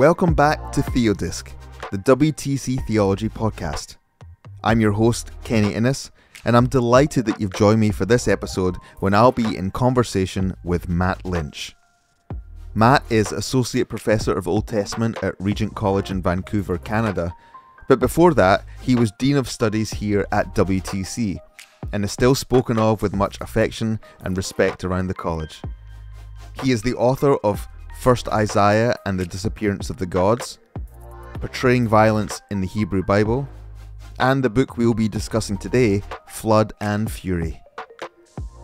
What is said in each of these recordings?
Welcome back to Theodisc, the WTC Theology podcast. I'm your host, Kenny Innes, and I'm delighted that you've joined me for this episode when I'll be in conversation with Matt Lynch. Matt is Associate Professor of Old Testament at Regent College in Vancouver, Canada, but before that, he was Dean of Studies here at WTC and is still spoken of with much affection and respect around the college. He is the author of First Isaiah and the Disappearance of the Gods, Portraying Violence in the Hebrew Bible, and the book we will be discussing today, Flood and Fury.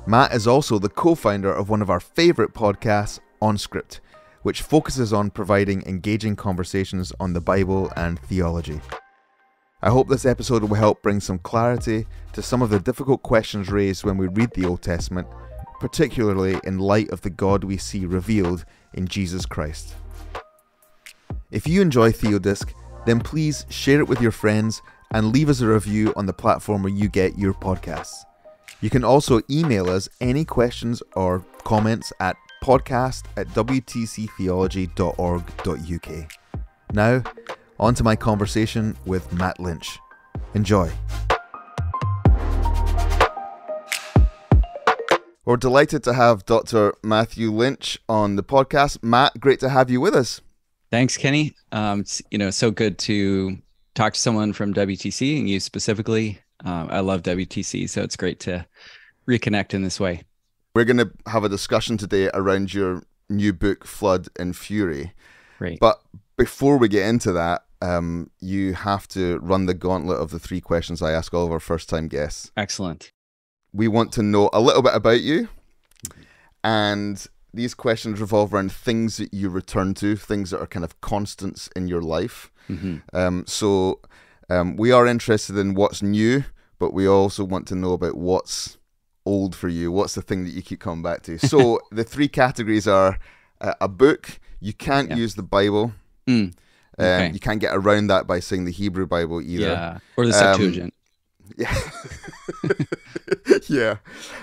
Matt is also the co founder of one of our favourite podcasts, OnScript, which focuses on providing engaging conversations on the Bible and theology. I hope this episode will help bring some clarity to some of the difficult questions raised when we read the Old Testament, particularly in light of the God we see revealed in Jesus Christ. If you enjoy Theodisc, then please share it with your friends and leave us a review on the platform where you get your podcasts. You can also email us any questions or comments at podcast at wtctheology.org.uk. Now, on to my conversation with Matt Lynch. Enjoy. We're delighted to have Dr. Matthew Lynch on the podcast. Matt, great to have you with us. Thanks, Kenny. Um, it's you know so good to talk to someone from WTC and you specifically. Um, I love WTC, so it's great to reconnect in this way. We're going to have a discussion today around your new book, Flood and Fury. Right. But before we get into that, um, you have to run the gauntlet of the three questions I ask all of our first time guests. Excellent. We want to know a little bit about you, and these questions revolve around things that you return to, things that are kind of constants in your life. Mm-hmm. Um, so um, we are interested in what's new, but we also want to know about what's old for you. What's the thing that you keep coming back to? So the three categories are uh, a book. You can't Yeah. use the Bible. Mm, Um, Okay. You can't get around that by saying the Hebrew Bible either. yeah. Or the Um, Septuagint. Yeah. yeah.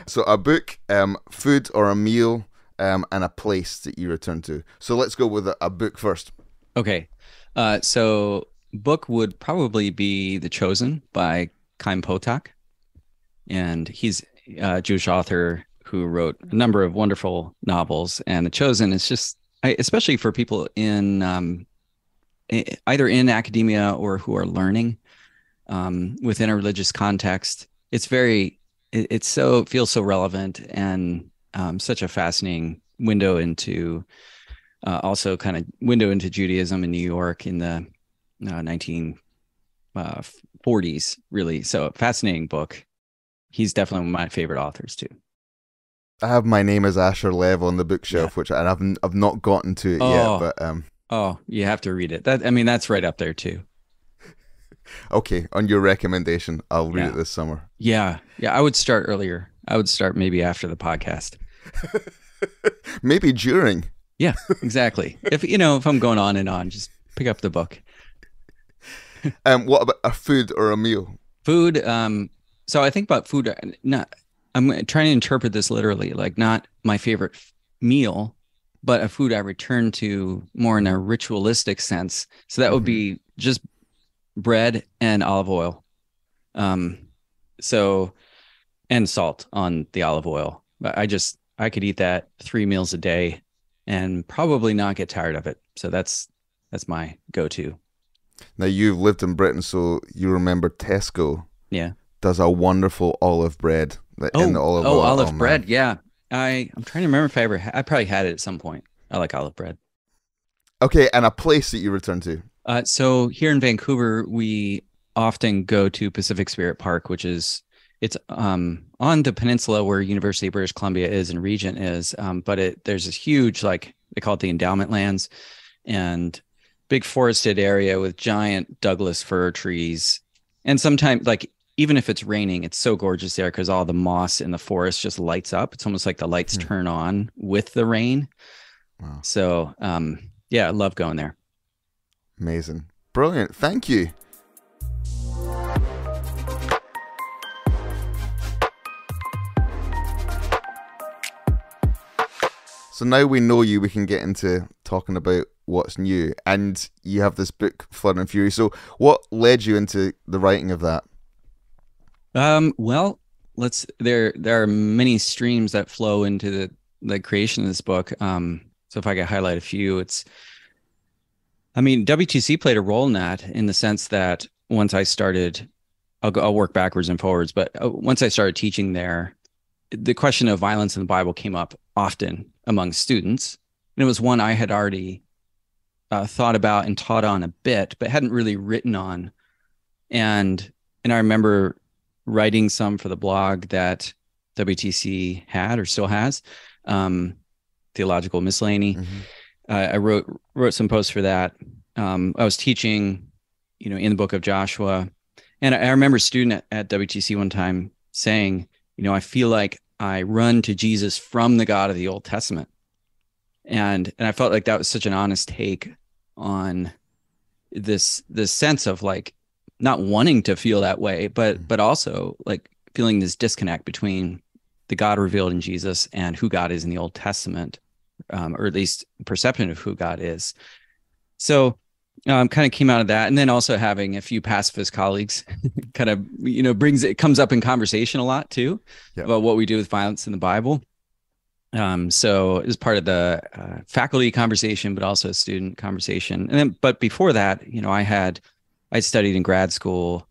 So a book, um, food or a meal, um, and a place that you return to. So let's go with a, a book first. Okay. Uh, so book would probably be The Chosen by Chaim Potok. And he's a Jewish author who wrote a number of wonderful novels. And The Chosen is just, especially for people in um, either in academia or who are learning um, within a religious context, it's very, it, it's so, it feels so relevant and um, such a fascinating window into uh, also kind of window into Judaism in New York in the uh, 1940s, really. So fascinating book. He's definitely one of my favorite authors too. I have My Name Is Asher Lev on the bookshelf, which I haven't, I've not gotten to it Oh. yet. But um, Oh, you have to read it. That I mean, that's right up there too. Okay, on your recommendation, I'll read Yeah. it this summer. Yeah, yeah. I would start earlier. I would start maybe after the podcast. Maybe during. Yeah, exactly. if you know, if I'm going on and on, just pick up the book. Um, what about a food or a meal? Food. Um. So I think about food. Not. I'm trying to interpret this literally, like not my favorite meal, but a food I return to more in a ritualistic sense. So that would be just bread and olive oil. Um. So, and salt on the olive oil. But I just I could eat that three meals a day, and probably not get tired of it. So that's that's my go-to. Now you've lived in Britain, so you remember Tesco Yeah. does a wonderful olive bread like, Oh, in the olive oh, oil. olive man. bread. Yeah, I I'm trying to remember if I ever ha- I probably had it at some point. I like olive bread. Okay, and a place that you return to. Uh, so here in Vancouver, we often go to Pacific Spirit Park, which is it's um on the peninsula where University of British Columbia is and Regent is. Um, but it there's this huge like they call it the endowment lands, and big forested area with giant Douglas fir trees, and sometimes like even if it's raining, it's so gorgeous there because all the moss in the forest just lights up. It's almost like the lights Hmm. turn on with the rain. Wow. So um, yeah, I love going there. Amazing. Brilliant. Thank you. So now we know you, we can get into talking about what's new, and you have this book, Flood and Fury. So, what led you into the writing of that? Um, well, let's there there are many streams that flow into the the creation of this book. Um, so if I could highlight a few, it's I mean, WTC played a role in that in the sense that once I started, I'll go, I'll work backwards and forwards, but uh, once I started teaching there, the question of violence in the Bible came up often among students. And it was one I had already uh, thought about and taught on a bit, but hadn't really written on. And and I remember writing some for the blog that WTC had or still has, um, theological miscellany. Mm-hmm. Uh, I wrote wrote some posts for that. Um, I was teaching, you know, in the book of Joshua, and I, I remember a student at, at WTC one time saying, you know, I feel like I run to Jesus from the God of the Old Testament, and and I felt like that was such an honest take on this this sense of like not wanting to feel that way, but mm-hmm. but also like feeling this disconnect between the God revealed in Jesus and who God is in the Old Testament, um, or at least perception of who God is. So um, kind of came out of that, and then also having a few pacifist colleagues, kind of you know brings it comes up in conversation a lot too yep. about what we do with violence in the Bible. Um, so it was part of the uh, faculty conversation, but also a student conversation. And then, but before that, you know, I had I studied in grad school,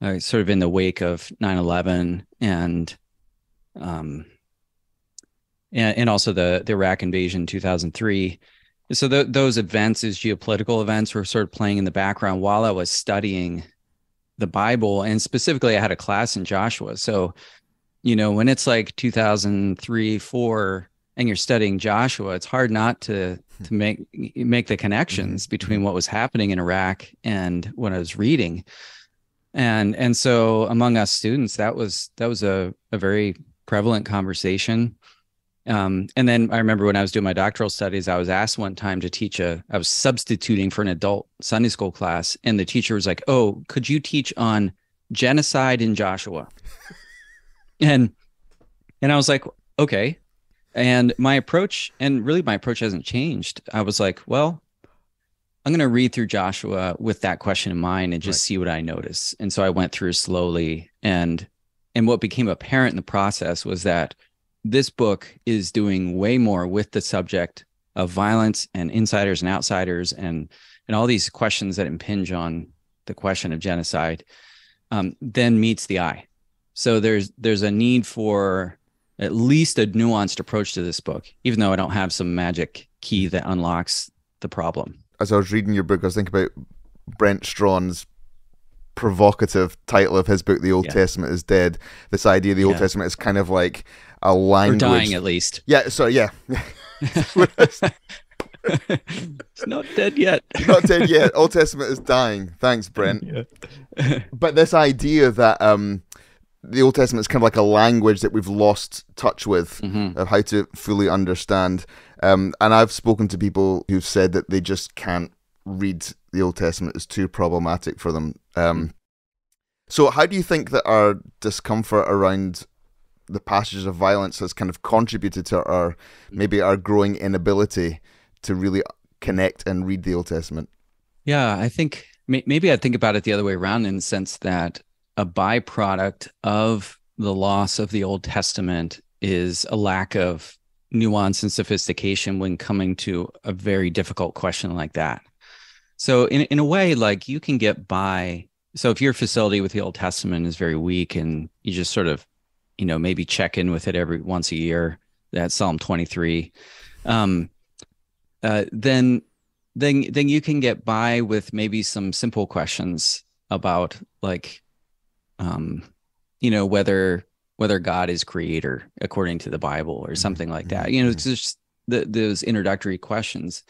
uh, sort of in the wake of 9/11 and um and, and also the the Iraq invasion 2003. So the, those events, as geopolitical events, were sort of playing in the background while I was studying the Bible, and specifically, I had a class in Joshua. So, you know, when it's like 2003, four, and you're studying Joshua, it's hard not to hmm. to make make the connections mm-hmm. between mm-hmm. what was happening in Iraq and what I was reading. And and so among us students, that was that was a, a very prevalent conversation. Um, and then I remember when I was doing my doctoral studies, I was asked one time to teach a, I was substituting for an adult Sunday school class. And the teacher was like, Oh, could you teach on genocide in Joshua? and, and I was like, okay, and my approach, and really my approach hasn't changed. I was like, well, I'm going to read through Joshua with that question in mind and just right. see what I notice. And so I went through slowly and and what became apparent in the process was that this book is doing way more with the subject of violence and insiders and outsiders and and all these questions that impinge on the question of genocide um, then meets the eye. So there's there's a need for at least a nuanced approach to this book, even though I don't have some magic key that unlocks the problem. As I was reading your book, I was thinking about Brent Strawn's provocative title of his book, The Old yeah. Testament is Dead. This idea of the Old yeah. Testament is kind of like a language. Or dying, at least. Yeah, so yeah. it's not dead yet. not dead yet. Old Testament is dying. Thanks, Brent. Yeah. but this idea that um, the Old Testament is kind of like a language that we've lost touch with mm-hmm. of how to fully understand. Um, and I've spoken to people who've said that they just can't read the Old Testament; it's too problematic for them. Um, so, how do you think that our discomfort around the passages of violence has kind of contributed to our maybe our growing inability to really connect and read the Old Testament? Yeah, I think maybe I'd think about it the other way around in the sense that a byproduct of the loss of the Old Testament is a lack of nuance and sophistication when coming to a very difficult question like that. So in in a way, like you can get by. So if your facility with the Old Testament is very weak and you just sort of, you know, maybe check in with it every once a year, that's Psalm 23, um, uh, then then then you can get by with maybe some simple questions about like um, you know, whether whether God is creator according to the Bible or mm-hmm. something like that. You know, it's mm-hmm. just the, those introductory questions.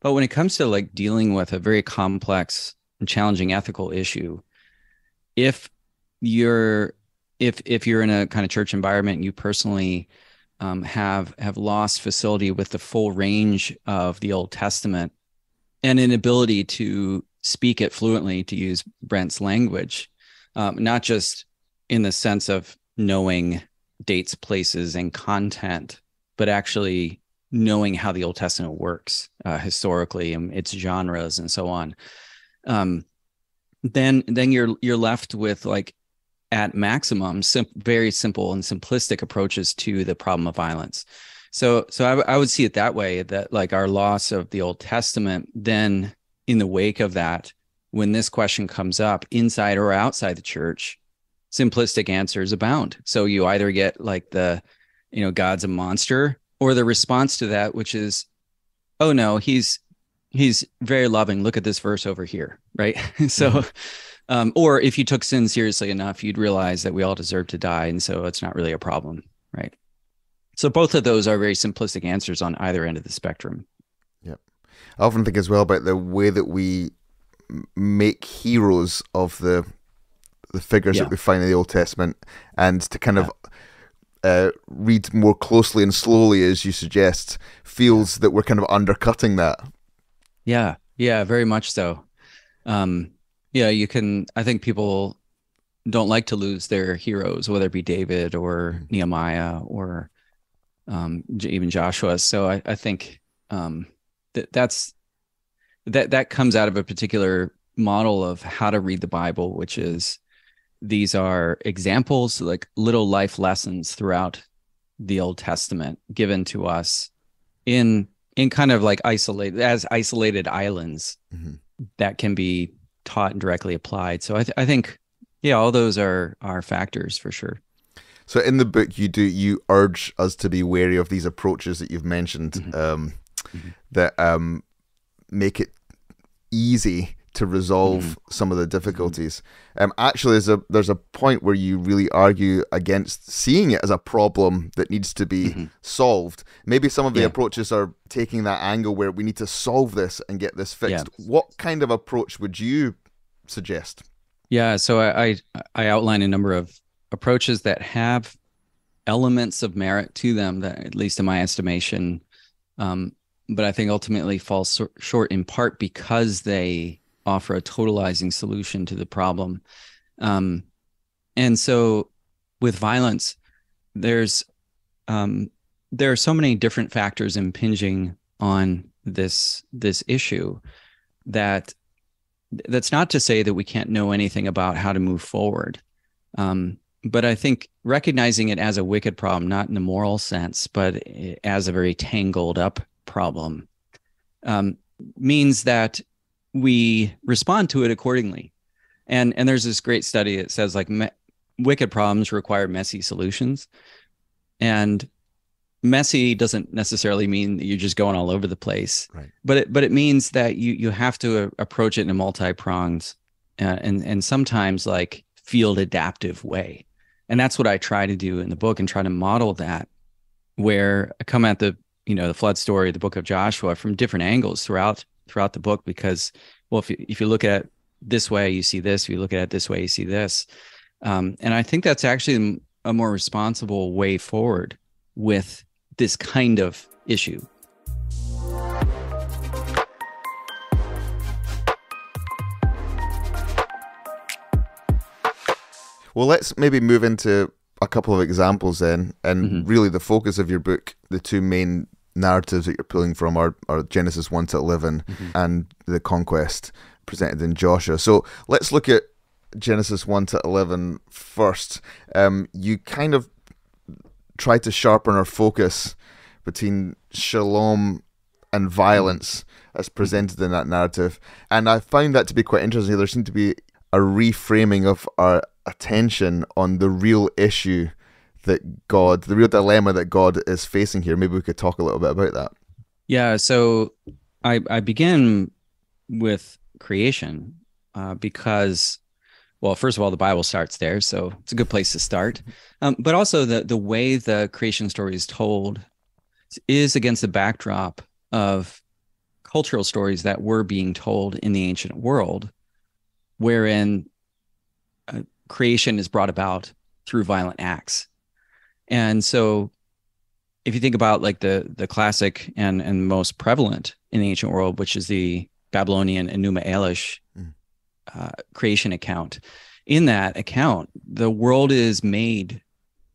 But when it comes to like dealing with a very complex and challenging ethical issue, if you're if if you're in a kind of church environment and you personally um, have have lost facility with the full range of the Old Testament and an ability to speak it fluently, to use Brent's language, um, not just in the sense of knowing dates, places, and content, but actually knowing how the Old Testament works uh, historically and its genres and so on, um, then then you're you're left with like at maximum sim- very simple and simplistic approaches to the problem of violence. So so I, I would see it that way that like our loss of the Old Testament then in the wake of that when this question comes up inside or outside the church simplistic answers abound so you either get like the you know god's a monster or the response to that which is oh no he's he's very loving look at this verse over here right so mm-hmm. Um, or if you took sin seriously enough you'd realize that we all deserve to die and so it's not really a problem right so both of those are very simplistic answers on either end of the spectrum yep i often think as well about the way that we make heroes of the the figures yeah. that we find in the Old Testament, and to kind yeah. of uh, read more closely and slowly, as you suggest, feels that we're kind of undercutting that. Yeah, yeah, very much so. Um, yeah, you can. I think people don't like to lose their heroes, whether it be David or mm-hmm. Nehemiah or um, even Joshua. So I, I think um, that that's that that comes out of a particular model of how to read the Bible, which is these are examples, like little life lessons throughout the Old Testament given to us in in kind of like isolated as isolated islands mm-hmm. that can be taught and directly applied. So I, th- I think yeah, all those are are factors for sure. So in the book, you do you urge us to be wary of these approaches that you've mentioned mm-hmm. Um, mm-hmm. that um, make it easy to resolve mm-hmm. some of the difficulties. Um, actually, there's a there's a point where you really argue against seeing it as a problem that needs to be mm-hmm. solved. Maybe some of the yeah. approaches are taking that angle where we need to solve this and get this fixed. Yeah. What kind of approach would you suggest? Yeah, so I, I I outline a number of approaches that have elements of merit to them that, at least in my estimation, um, but I think ultimately fall so- short in part because they offer a totalizing solution to the problem. Um, and so with violence, there's um, there are so many different factors impinging on this this issue that that's not to say that we can't know anything about how to move forward. Um, but I think recognizing it as a wicked problem, not in the moral sense, but as a very tangled up problem um, means that we respond to it accordingly. And and there's this great study that says like me- wicked problems require messy solutions, and messy doesn't necessarily mean that you're just going all over the place. Right. But it but it means that you you have to approach it in a multi pronged uh, and and sometimes like field adaptive way. And that's what I try to do in the book and try to model that where I come at the you know the flood story the book of joshua from different angles throughout throughout the book because well if you if you look at it this way you see this if you look at it this way you see this um, and i think that's actually a more responsible way forward with this kind of issue well let's maybe move into a couple of examples then and mm-hmm. really the focus of your book the two main narratives that you're pulling from are, are Genesis 1 to 11 mm-hmm. and the conquest presented in Joshua. So let's look at Genesis 1 to 11 first. Um, you kind of try to sharpen our focus between shalom and violence as presented in that narrative. And I found that to be quite interesting. There seemed to be a reframing of our attention on the real issue that God, the real dilemma that God is facing here. Maybe we could talk a little bit about that. Yeah. So I I begin with creation uh, because, well, first of all, the Bible starts there, so it's a good place to start. Um, but also the the way the creation story is told is against the backdrop of cultural stories that were being told in the ancient world, wherein uh, creation is brought about through violent acts and so if you think about like the the classic and and most prevalent in the ancient world, which is the Babylonian Enuma Elish mm. Uh, creation account, in that account, the world is made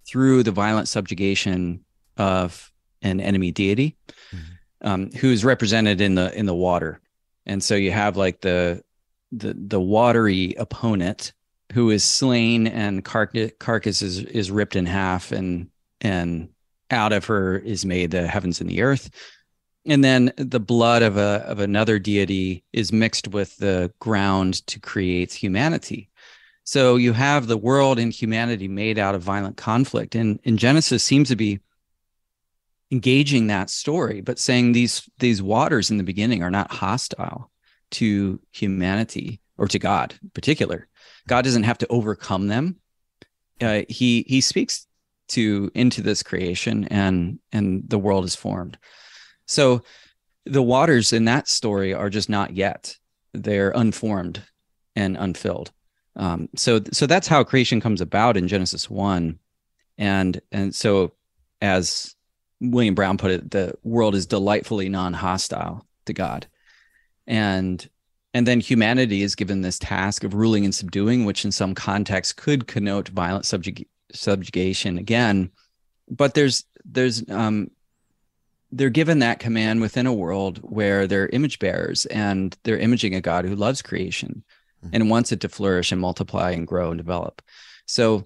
through the violent subjugation of an enemy deity mm-hmm. um, who's represented in the in the water. And so you have like the the the watery opponent who is slain and carcass, carcass is is ripped in half and and out of her is made the heavens and the earth and then the blood of a of another deity is mixed with the ground to create humanity. So you have the world and humanity made out of violent conflict. And in genesis seems to be engaging that story but saying these these waters in the beginning are not hostile to humanity or to god in particular. God doesn't have to overcome them. Uh, he he speaks to into this creation and and the world is formed so the waters in that story are just not yet. They're unformed and unfilled. Um, so so that's how creation comes about in genesis 1 and and so as william brown put it the world is delightfully non-hostile to god. And and then humanity is given this task of ruling and subduing which in some contexts could connote violent subjugation subjugation again. But there's there's um they're given that command within a world where they're image bearers and they're imaging a god who loves creation mm-hmm. and wants it to flourish and multiply and grow and develop so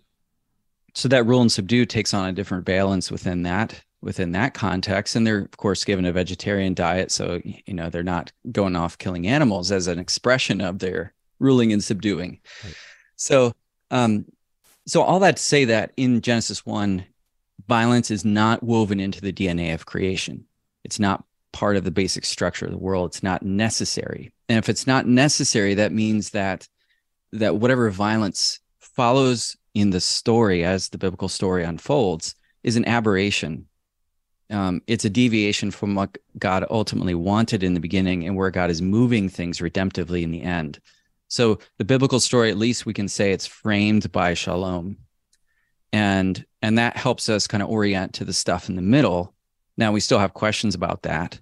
so that rule and subdue takes on a different balance within that within that context and they're of course given a vegetarian diet so you know they're not going off killing animals as an expression of their ruling and subduing right. so um so all that to say that in Genesis 1, violence is not woven into the DNA of creation. It's not part of the basic structure of the world. It's not necessary. And if it's not necessary, that means that that whatever violence follows in the story as the biblical story unfolds is an aberration. Um, it's a deviation from what God ultimately wanted in the beginning and where God is moving things redemptively in the end. So the biblical story, at least we can say it's framed by shalom. And and that helps us kind of orient to the stuff in the middle. Now we still have questions about that,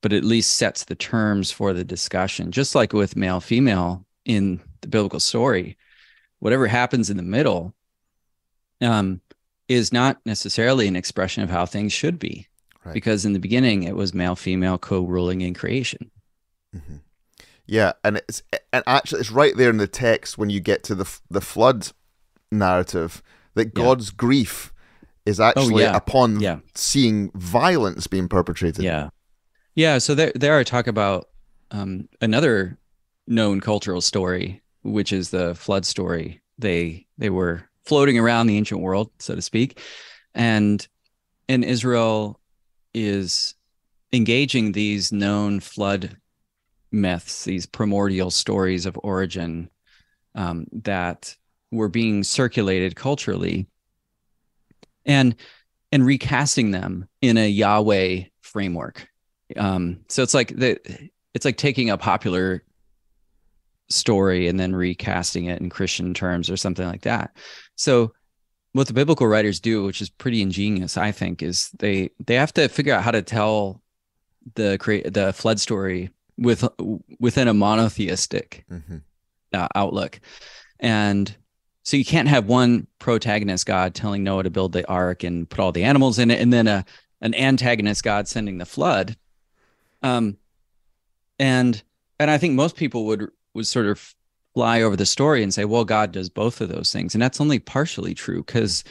but at least sets the terms for the discussion. Just like with male female in the biblical story, whatever happens in the middle um, is not necessarily an expression of how things should be. Right. Because in the beginning, it was male female co ruling in creation. Mm-hmm. Yeah, and it's and actually it's right there in the text when you get to the the flood narrative that God's yeah. grief is actually oh, yeah. upon yeah. seeing violence being perpetrated. Yeah, yeah. So there there I talk about um, another known cultural story, which is the flood story. They they were floating around the ancient world, so to speak, and and Israel is engaging these known flood myths, these primordial stories of origin um, that were being circulated culturally, and and recasting them in a Yahweh framework. Um, so it's like the it's like taking a popular story and then recasting it in Christian terms or something like that. So what the biblical writers do, which is pretty ingenious, I think, is they they have to figure out how to tell the create the flood story with within a monotheistic mm-hmm. uh, outlook and so you can't have one protagonist god telling noah to build the ark and put all the animals in it and then a an antagonist god sending the flood. Um and and i think most people would would sort of fly over the story and say well god does both of those things. And that's only partially true because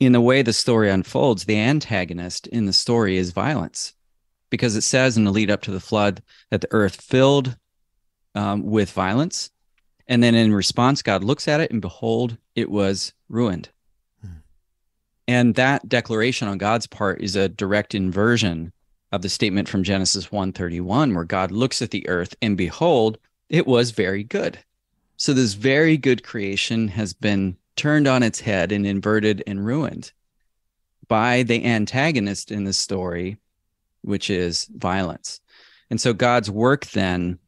in the way the story unfolds the antagonist in the story is violence. Because it says in the lead up to the flood that the earth filled um, with violence. And then in response, God looks at it and behold, it was ruined. Hmm. And that declaration on God's part is a direct inversion of the statement from Genesis 1:31 where God looks at the earth and behold it was very good. So this very good creation has been turned on its head and inverted and ruined by the antagonist in the story which is violence. And so God's work then,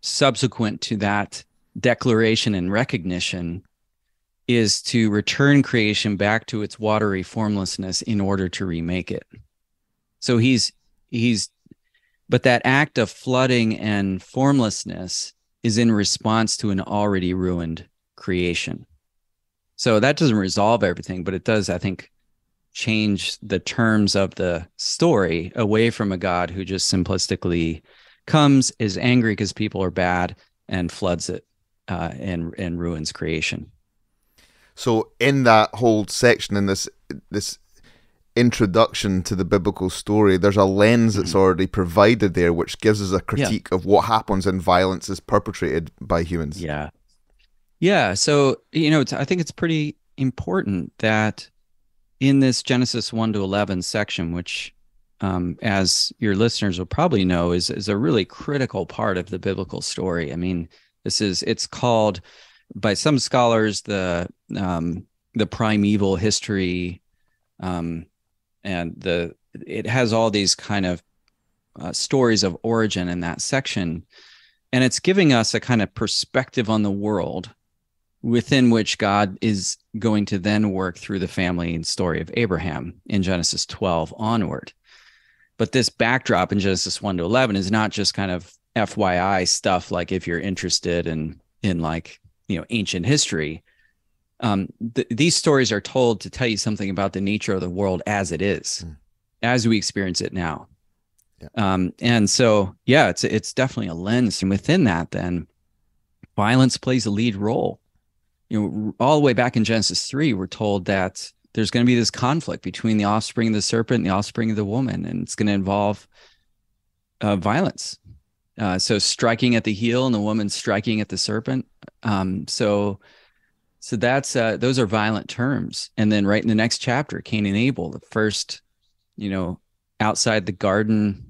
subsequent to that declaration and recognition, is to return creation back to its watery formlessness in order to remake it. So he's, he's, but that act of flooding and formlessness is in response to an already ruined creation. So that doesn't resolve everything, but it does, I think, change the terms of the story away from a God who just simplistically comes, is angry because people are bad, and floods it uh, and and ruins creation. So in that whole section in this this introduction to the biblical story, there's a lens that's mm-hmm. already provided there, which gives us a critique yeah. of what happens when violence is perpetrated by humans. Yeah, yeah. So you know, I think it's pretty important that in this Genesis one to eleven section, which um, as your listeners will probably know, is is a really critical part of the biblical story. I mean, this is it's called by some scholars the um, the primeval history, um, and the it has all these kind of uh, stories of origin in that section, and it's giving us a kind of perspective on the world within which God is going to then work through the family and story of Abraham in Genesis 12 onward. But this backdrop in Genesis 1 to 11 is not just kind of FYI stuff like if you're interested in in like, you know, ancient history. Um, th- these stories are told to tell you something about the nature of the world as it is, mm. as we experience it now. Yeah. Um, and so, yeah, it's it's definitely a lens, and within that, then violence plays a lead role. You know, all the way back in Genesis three, we're told that there's going to be this conflict between the offspring of the serpent and the offspring of the woman, and it's going to involve uh, violence. Uh, so striking at the heel and the woman striking at the serpent. Um, so, so that's uh, those are violent terms. And then right in the next chapter, Cain and Abel, the first, you know, outside the garden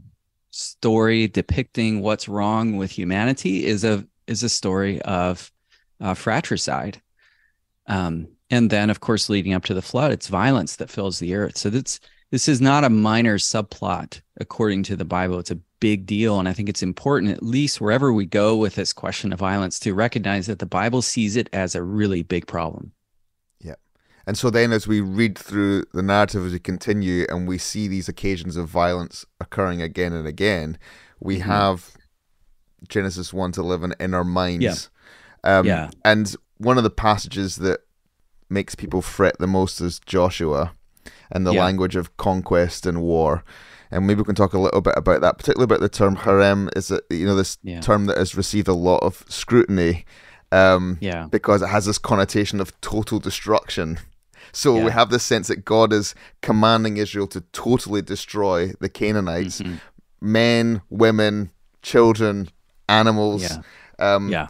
story depicting what's wrong with humanity is a is a story of uh, fratricide. Um, and then of course leading up to the flood it's violence that fills the earth so that's this is not a minor subplot according to the bible it's a big deal and i think it's important at least wherever we go with this question of violence to recognize that the bible sees it as a really big problem yeah and so then as we read through the narrative as we continue and we see these occasions of violence occurring again and again we mm-hmm. have genesis 1 to 11 in our minds yeah. Um, yeah. and one of the passages that makes people fret the most is Joshua and the yeah. language of conquest and war. And maybe we can talk a little bit about that, particularly about the term herem. Is it you know this yeah. term that has received a lot of scrutiny, um, yeah, because it has this connotation of total destruction. So yeah. we have this sense that God is commanding Israel to totally destroy the Canaanites, mm-hmm. men, women, children, animals. Yeah. Um, yeah.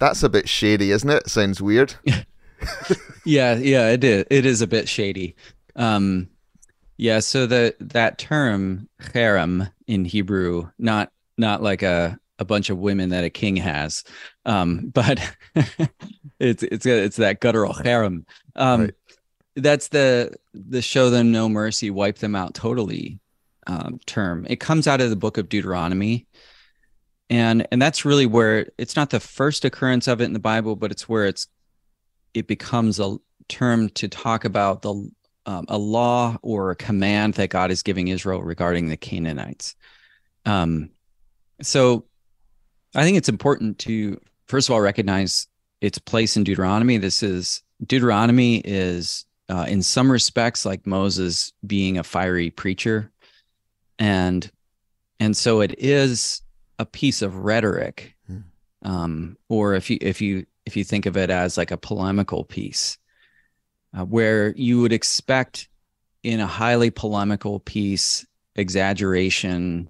That's a bit shady, isn't it? Sounds weird. yeah, yeah, it is. It is a bit shady. Um, yeah, so the that term herem in Hebrew, not not like a a bunch of women that a king has, um, but it's it's it's that guttural herem. Um, right. That's the the show them no mercy, wipe them out totally um, term. It comes out of the book of Deuteronomy, and and that's really where it's not the first occurrence of it in the Bible, but it's where it's it becomes a term to talk about the um, a law or a command that God is giving Israel regarding the Canaanites. Um, so I think it's important to first of all recognize its place in Deuteronomy. This is Deuteronomy is uh, in some respects like Moses being a fiery preacher, and and so it is a piece of rhetoric. Hmm. Um, or if you if you if you think of it as like a polemical piece, uh, where you would expect in a highly polemical piece exaggeration,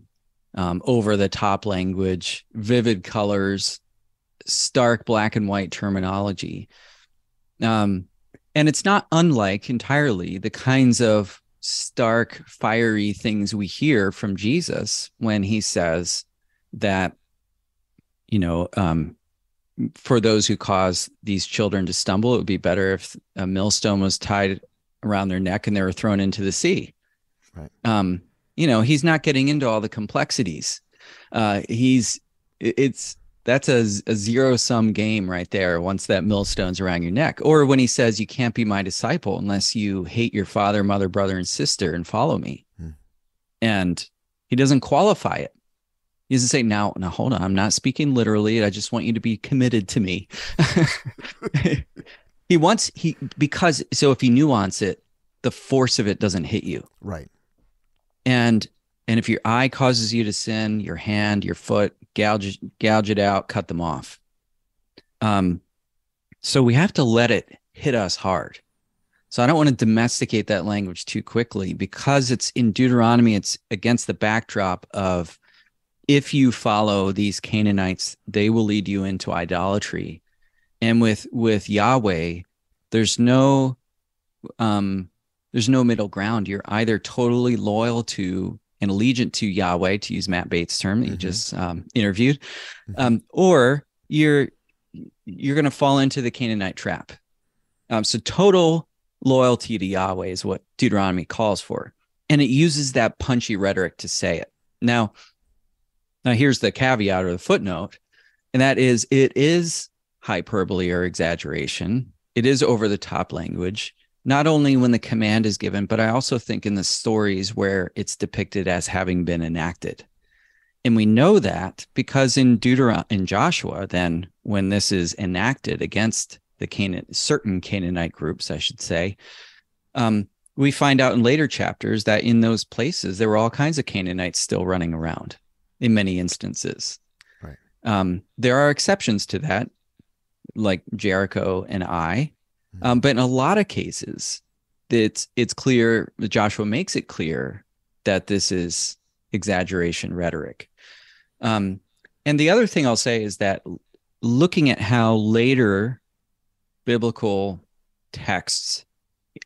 um, over the top language, vivid colors, stark black and white terminology. Um, and it's not unlike entirely the kinds of stark, fiery things we hear from Jesus when he says that, you know, um, for those who cause these children to stumble, it would be better if a millstone was tied around their neck and they were thrown into the sea. Right. Um, you know, he's not getting into all the complexities. Uh, he's it's that's a, a zero sum game right there. Once that millstone's around your neck, or when he says you can't be my disciple unless you hate your father, mother, brother, and sister and follow me, hmm. and he doesn't qualify it. He doesn't say, now, now hold on, I'm not speaking literally. I just want you to be committed to me. he wants, he, because, so if you nuance it, the force of it doesn't hit you. Right. And and if your eye causes you to sin, your hand, your foot, gouge gouge it out, cut them off. Um, so we have to let it hit us hard. So I don't want to domesticate that language too quickly because it's in Deuteronomy, it's against the backdrop of if you follow these Canaanites, they will lead you into idolatry. And with with Yahweh, there's no um there's no middle ground. You're either totally loyal to and allegiant to Yahweh, to use Matt Bates' term that mm-hmm. you just um, interviewed, mm-hmm. um, or you're you're going to fall into the Canaanite trap. Um, so total loyalty to Yahweh is what Deuteronomy calls for, and it uses that punchy rhetoric to say it. Now, now here's the caveat or the footnote, and that is it is hyperbole or exaggeration. It is over the top language not only when the command is given, but I also think in the stories where it's depicted as having been enacted. And we know that because in Deuteron in Joshua, then when this is enacted against the Canaan, certain Canaanite groups, I should say, um, we find out in later chapters that in those places there were all kinds of Canaanites still running around in many instances. Right. Um, there are exceptions to that, like Jericho and Ai, um, but in a lot of cases, it's it's clear Joshua makes it clear that this is exaggeration rhetoric. Um, and the other thing I'll say is that looking at how later biblical texts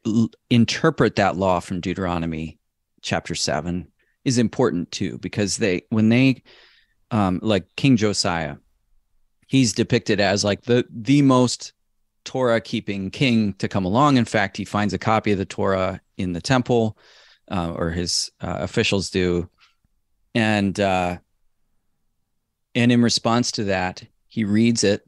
l- interpret that law from Deuteronomy chapter seven is important too, because they when they um, like King Josiah, he's depicted as like the the most Torah keeping king to come along. In fact, he finds a copy of the Torah in the temple, uh, or his uh, officials do, and uh, and in response to that, he reads it,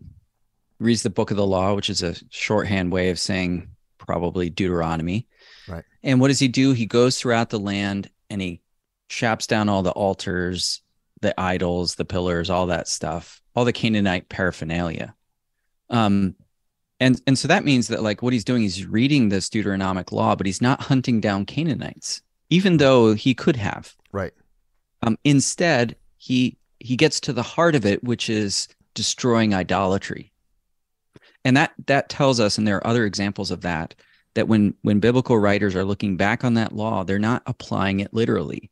reads the book of the law, which is a shorthand way of saying probably Deuteronomy. Right. And what does he do? He goes throughout the land and he chops down all the altars, the idols, the pillars, all that stuff, all the Canaanite paraphernalia. Um, and and so that means that like what he's doing he's reading this deuteronomic law but he's not hunting down canaanites even though he could have. Right. Um instead he he gets to the heart of it which is destroying idolatry. And that that tells us and there are other examples of that that when when biblical writers are looking back on that law they're not applying it literally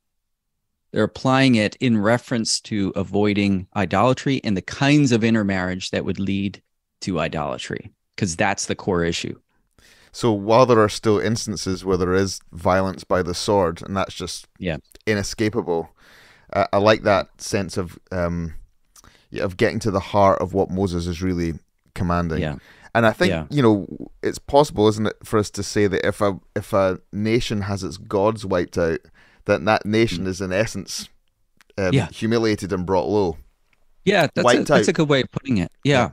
they're applying it in reference to avoiding idolatry and the kinds of intermarriage that would lead to idolatry because that's the core issue. So while there are still instances where there is violence by the sword, and that's just yeah inescapable, uh, I like that sense of um, of getting to the heart of what Moses is really commanding. Yeah. And I think yeah. you know it's possible, isn't it, for us to say that if a if a nation has its gods wiped out, that that nation mm. is in essence um, yeah. humiliated and brought low. Yeah, that's a, that's a good way of putting it. Yeah. yeah.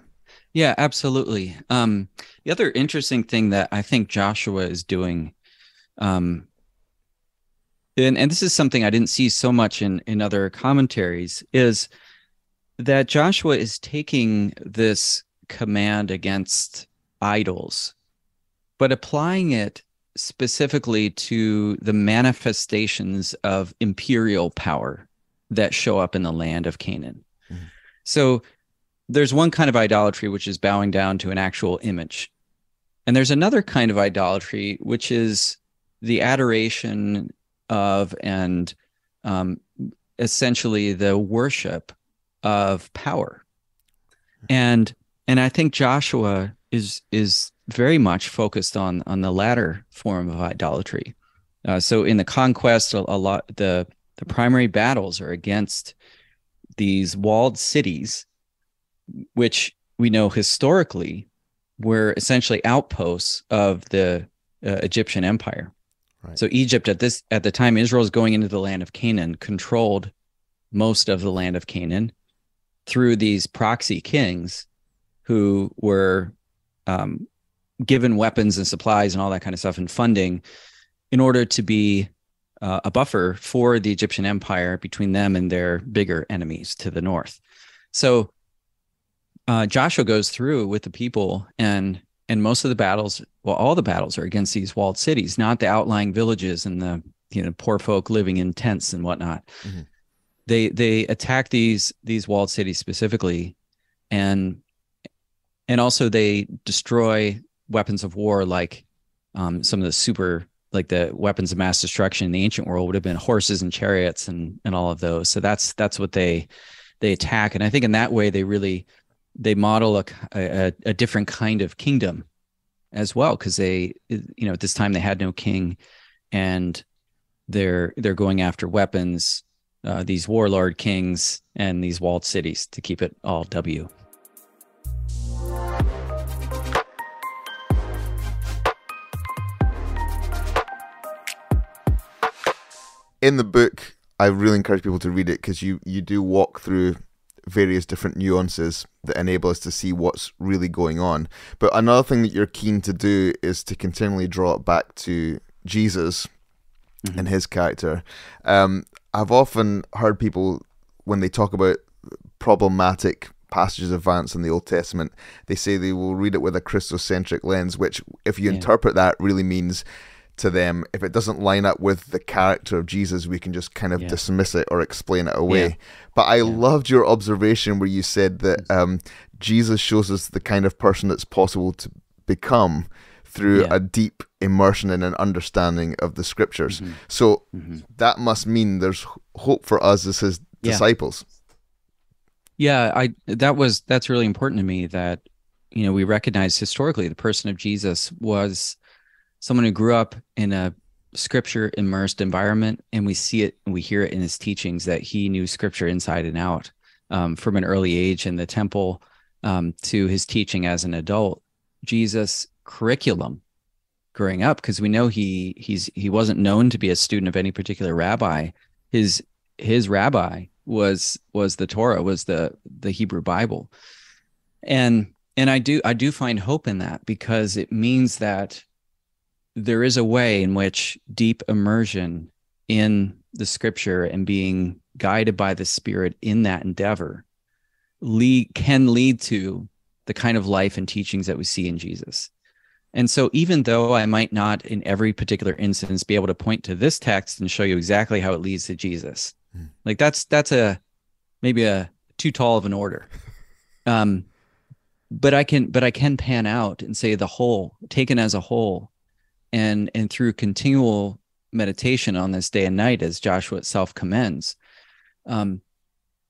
Yeah, absolutely. Um, the other interesting thing that I think Joshua is doing, um, and, and this is something I didn't see so much in, in other commentaries, is that Joshua is taking this command against idols, but applying it specifically to the manifestations of imperial power that show up in the land of Canaan. Mm-hmm. So there's one kind of idolatry which is bowing down to an actual image. And there's another kind of idolatry which is the adoration of and um, essentially the worship of power. And and I think Joshua is is very much focused on on the latter form of idolatry. Uh, so in the conquest, a, a lot the the primary battles are against these walled cities which we know historically were essentially outposts of the uh, Egyptian empire. Right. So Egypt at this at the time Israel is going into the land of Canaan controlled most of the land of Canaan through these proxy kings who were um, given weapons and supplies and all that kind of stuff and funding in order to be uh, a buffer for the Egyptian empire between them and their bigger enemies to the north. So uh, Joshua goes through with the people and and most of the battles, well, all the battles are against these walled cities, not the outlying villages and the you know poor folk living in tents and whatnot. Mm-hmm. They they attack these these walled cities specifically, and and also they destroy weapons of war like um, some of the super like the weapons of mass destruction in the ancient world would have been horses and chariots and and all of those. So that's that's what they they attack, and I think in that way they really they model a a, a different kind of kingdom as well because they you know at this time they had no king and they're they're going after weapons uh, these warlord kings and these walled cities to keep it all w in the book, I really encourage people to read it because you you do walk through various different nuances that enable us to see what's really going on. But another thing that you're keen to do is to continually draw it back to Jesus mm-hmm. and his character. Um, I've often heard people when they talk about problematic passages of Vance in the Old Testament, they say they will read it with a Christocentric lens, which, if you yeah. interpret that, really means to them if it doesn't line up with the character of Jesus we can just kind of yeah. dismiss it or explain it away yeah. but I yeah. loved your observation where you said that um, Jesus shows us the kind of person that's possible to become through a deep immersion in an understanding of the scriptures mm-hmm. so mm-hmm. that must mean there's hope for us as his disciples yeah I that was that's really important to me that you know we recognize historically the person of Jesus was someone who grew up in a scripture immersed environment and we see it and we hear it in his teachings that he knew scripture inside and out um, from an early age in the temple um, to his teaching as an adult. Jesus curriculum growing up because we know he he's he wasn't known to be a student of any particular rabbi. His his rabbi was was the torah was the the hebrew bible. And and i do i do find hope in that because it means that there is a way in which deep immersion in the scripture and being guided by the spirit in that endeavor lead can lead to the kind of life and teachings that we see in Jesus. And so even though I might not in every particular instance be able to point to this text and show you exactly how it leads to Jesus. Mm. Like that's that's a maybe a too tall of an order. Um but I can but I can pan out and say the whole taken as a whole and and through continual meditation on this day and night as joshua itself commends um,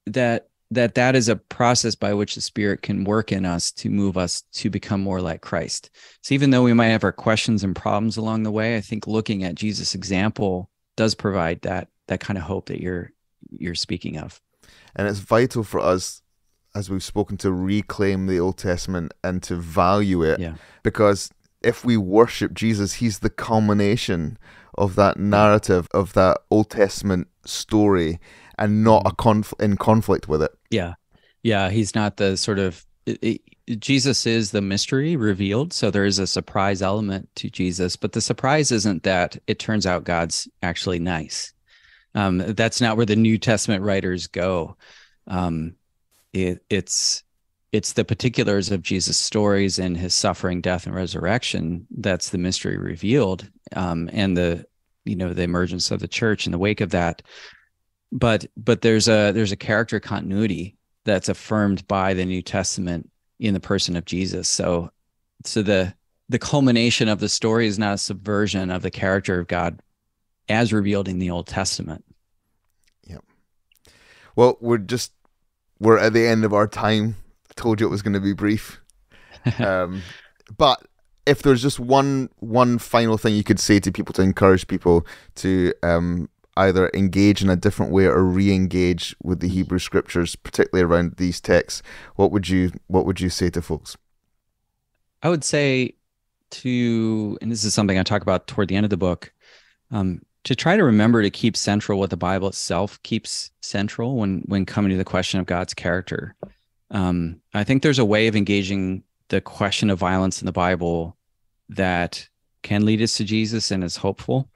that that that is a process by which the spirit can work in us to move us to become more like christ so even though we might have our questions and problems along the way i think looking at jesus example does provide that that kind of hope that you're you're speaking of and it's vital for us as we've spoken to reclaim the old testament and to value it yeah. because if we worship Jesus, he's the culmination of that narrative of that Old Testament story and not a conf- in conflict with it. Yeah. Yeah, he's not the sort of it, it, Jesus is the mystery revealed, so there is a surprise element to Jesus, but the surprise isn't that it turns out God's actually nice. Um, that's not where the New Testament writers go. Um, it, it's it's the particulars of Jesus' stories and his suffering, death, and resurrection that's the mystery revealed, um, and the you know the emergence of the church in the wake of that. But but there's a there's a character continuity that's affirmed by the New Testament in the person of Jesus. So so the the culmination of the story is not a subversion of the character of God as revealed in the Old Testament. Yep. Well, we're just we're at the end of our time told you it was going to be brief. um, but if there's just one one final thing you could say to people to encourage people to um, either engage in a different way or re-engage with the Hebrew scriptures, particularly around these texts, what would you what would you say to folks? I would say to, and this is something I talk about toward the end of the book, um, to try to remember to keep central what the Bible itself keeps central when when coming to the question of God's character. Um, I think there's a way of engaging the question of violence in the Bible that can lead us to Jesus and is hopeful.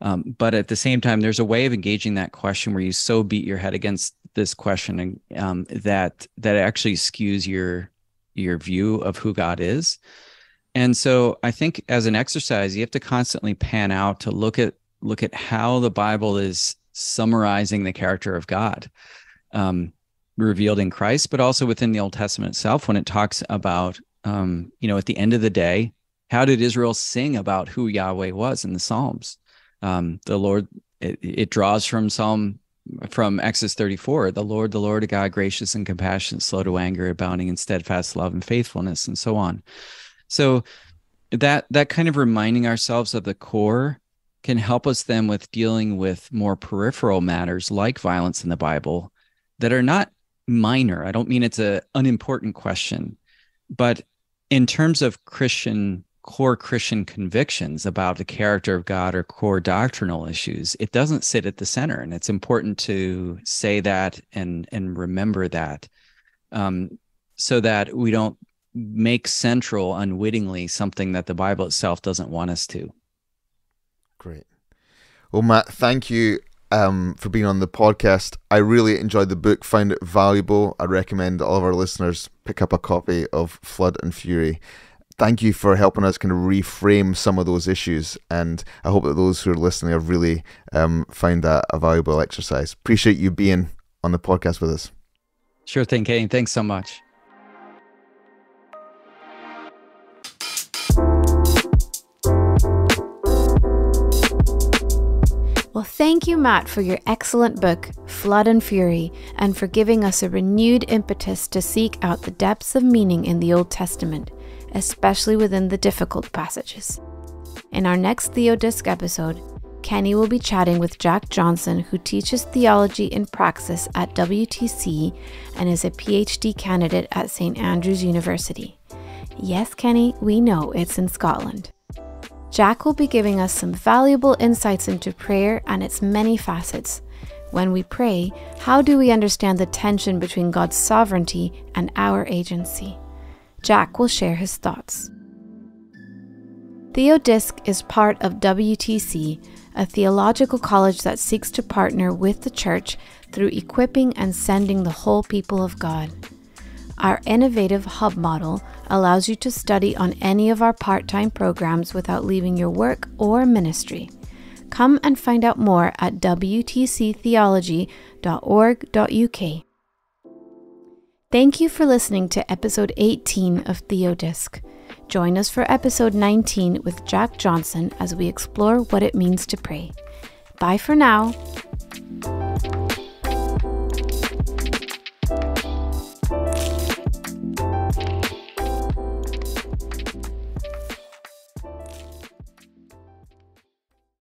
Um, but at the same time, there's a way of engaging that question where you so beat your head against this question and um, that that actually skews your your view of who God is. And so I think as an exercise, you have to constantly pan out to look at look at how the Bible is summarizing the character of God. Um, revealed in Christ, but also within the Old Testament itself when it talks about, um, you know, at the end of the day, how did Israel sing about who Yahweh was in the Psalms? Um, the Lord, it, it, draws from Psalm, from Exodus 34, the Lord, the Lord, a God gracious and compassionate, slow to anger, abounding in steadfast love and faithfulness, and so on. So that that kind of reminding ourselves of the core can help us then with dealing with more peripheral matters like violence in the Bible that are not minor. I don't mean it's a unimportant question, but in terms of Christian core Christian convictions about the character of God or core doctrinal issues, it doesn't sit at the center, and it's important to say that and and remember that, um, so that we don't make central unwittingly something that the Bible itself doesn't want us to. Great. Well, Matt, thank you um, for being on the podcast. I really enjoyed the book, found it valuable. I recommend all of our listeners pick up a copy of Flood and Fury. Thank you for helping us kind of reframe some of those issues, and I hope that those who are listening have really um, found that a valuable exercise. Appreciate you being on the podcast with us. Sure thing, Kenny. Thanks so much. Well, thank you, Matt, for your excellent book, Flood and Fury, and for giving us a renewed impetus to seek out the depths of meaning in the Old Testament, especially within the difficult passages. In our next Theodisc episode, Kenny will be chatting with Jack Johnson, who teaches theology in praxis at WTC and is a PhD candidate at St. Andrews University. Yes, Kenny, we know it's in Scotland. Jack will be giving us some valuable insights into prayer and its many facets. When we pray, how do we understand the tension between God's sovereignty and our agency? Jack will share his thoughts. Theodisc is part of WTC, a theological college that seeks to partner with the church through equipping and sending the whole people of God. Our innovative hub model allows you to study on any of our part time programs without leaving your work or ministry. Come and find out more at wtctheology.org.uk. Thank you for listening to episode 18 of Theodisc. Join us for episode 19 with Jack Johnson as we explore what it means to pray. Bye for now.